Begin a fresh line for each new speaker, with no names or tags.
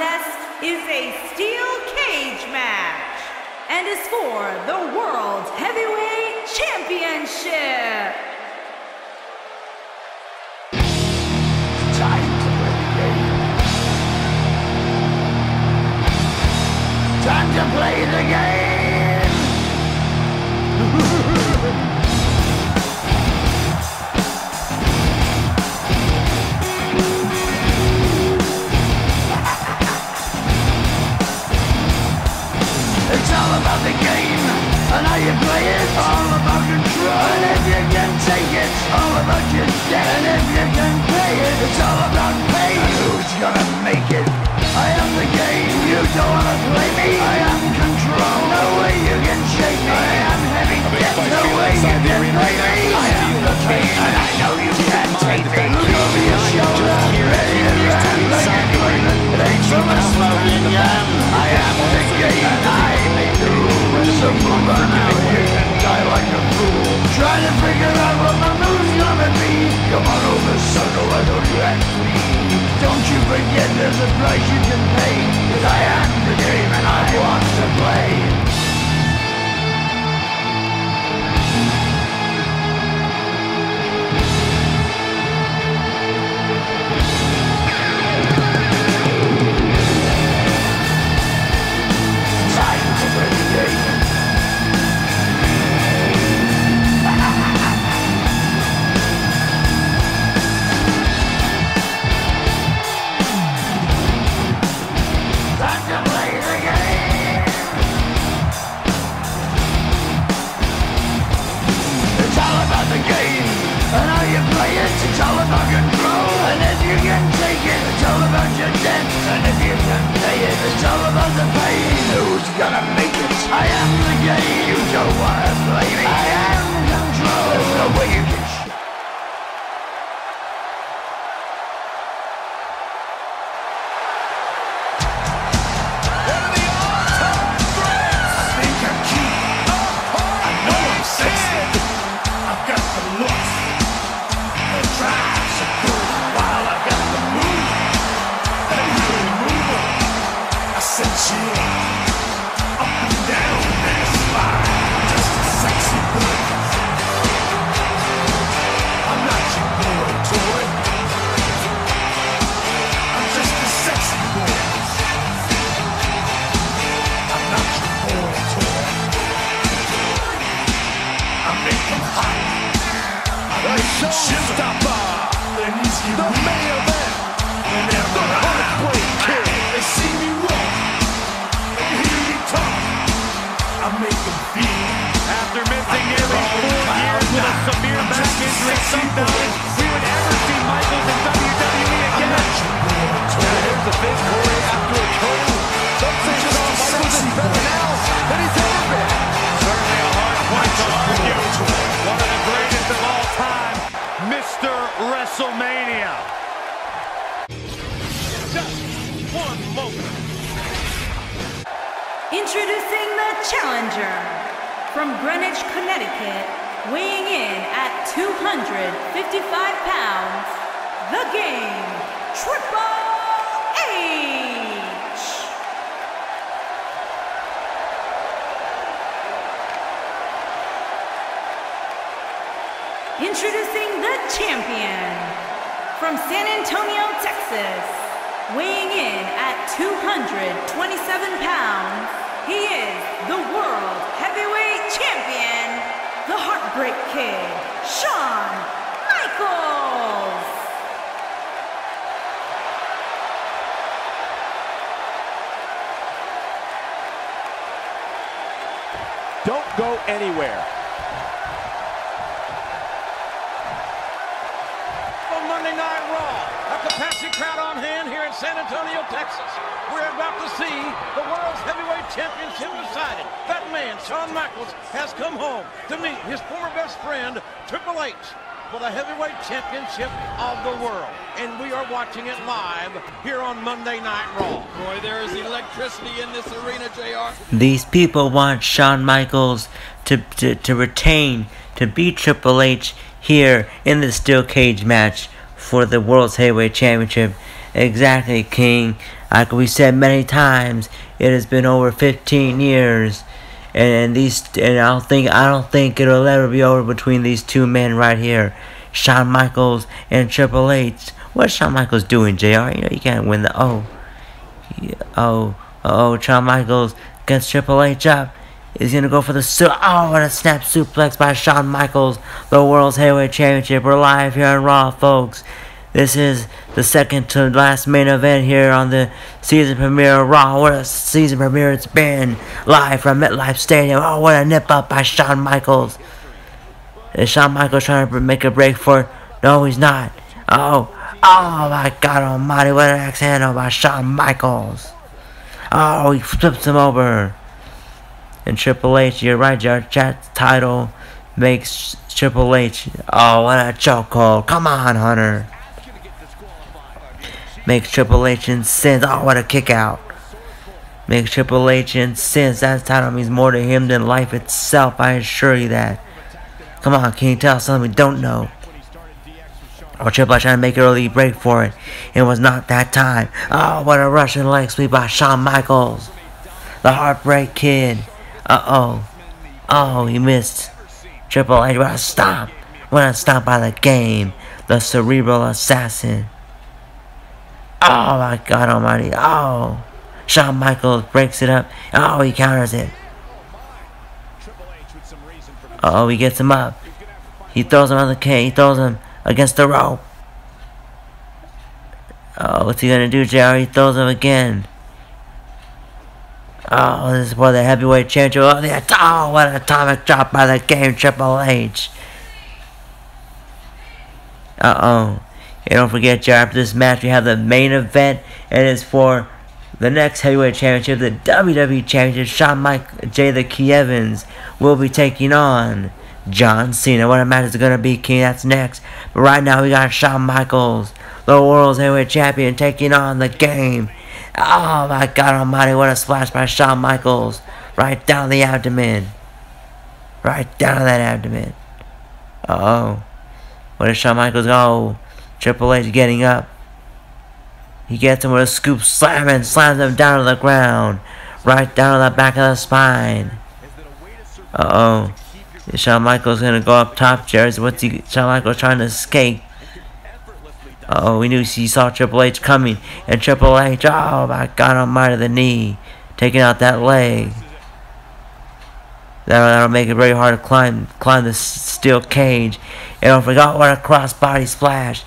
contest is a steel cage match and is for the World Heavyweight Championship.
Time to play the game! All about your debt and if you can pay it. It's all about pay. Who's gonna make it? I am the game. You don't wanna play me. I am control. No way you can shake me. I am heavy debt. No way you can pay me. I am the pain and I know you can't take me. About control and if you can take it, it's all about your debt and if you can pay it, it's all about the pain. Who's gonna make it? I am the game. You don't wanna
injury, some doubted we would ever see Michaels in WWE again.
toy.
Here's the big Corey after a total.
Just
Shawn Michaels is better now than he's ever been. Certainly a hard point to argue. One of the greatest of all time, Mr. WrestleMania. Just one moment.
Introducing the challenger from Greenwich, Connecticut, weighing in at 255 pounds, the game, Triple H. Introducing the champion from San Antonio, Texas, weighing in at 227 pounds, he is the World Heavyweight Champion, the Heartbreak Kid, Shawn Michaels.
Don't go anywhere.
On Monday Night Raw, a capacity crowd on hand here in San Antonio, Texas. We're about to see the World's Heavyweight Championship decided. That man, Shawn Michaels, has come home to meet his former best friend, Triple H, for the Heavyweight Championship of the world. And we are watching it live here on Monday Night Raw.
Boy, there is electricity in this arena, JR.
These people want Shawn Michaels to, to, to retain, to beat Triple H here in the steel cage match for the World's Heavyweight Championship. Exactly, King. Like we said many times, it has been over 15 years, and these and I don't think I don't think it'll ever be over between these two men right here, Shawn Michaels and Triple H. What's Shawn Michaels doing, Jr? You know you can't win the oh, oh, oh, Shawn Michaels gets Triple H up. He's gonna go for the su- oh, a snap suplex by Shawn Michaels, the World's Heavyweight Championship. We're live here on Raw, folks. This is the second to last main event here on the season premiere Raw. What a season premiere it's been. Live from MetLife Stadium. Oh, what a nip up by Shawn Michaels. Is Shawn Michaels trying to make a break for it? No, he's not. Oh, oh my God almighty. What an axe handle by Shawn Michaels. Oh, he flips him over. And Triple H, you're right, your chat title makes Triple H. Oh, what a chokehold. Come on, Hunter makes Triple H incense. Oh, what a kick out. Makes Triple H incense. That title means more to him than life itself. I assure you that. Come on, can you tell something we don't know? Or Triple H trying to make an early break for it. It was not that time. Oh, what a Russian leg sweep by Shawn Michaels. The Heartbreak Kid. Uh oh. Oh, he missed. Triple H, what a stomp. What a stomp by the game. The Cerebral Assassin. Oh my God Almighty! Oh, Shawn Michaels breaks it up. Oh, he counters it. Oh, he gets him up. He throws him on the cage. He throws him against the rope. Oh, what's he gonna do, JR? He throws him again. Oh, this is for the heavyweight championship. Oh, the, oh, what an atomic drop by the game, Triple H. Uh oh. And don't forget, after this match, we have the main event, and it's for the next heavyweight championship, the WWE Championship. Shawn Mike Jay the Key Evans will be taking on John Cena. What a match is going to be, King. That's next. But right now, we got Shawn Michaels, the World's Heavyweight Champion, taking on the game. Oh my God Almighty! What a splash by Shawn Michaels, right down the abdomen, right down that abdomen. Uh oh, what does Shawn Michaels go? Triple H getting up. He gets him with a scoop slam and slams him down to the ground. Right down to the back of the spine. Uh oh. Shawn Michaels gonna go up top, JR. What's he Shawn Michaels trying to escape? Uh oh, we knew he saw Triple H coming. And Triple H, oh my god almighty the knee. Taking out that leg. That'll, that'll make it very hard to climb climb the steel cage. And don't forget what a crossbody splash.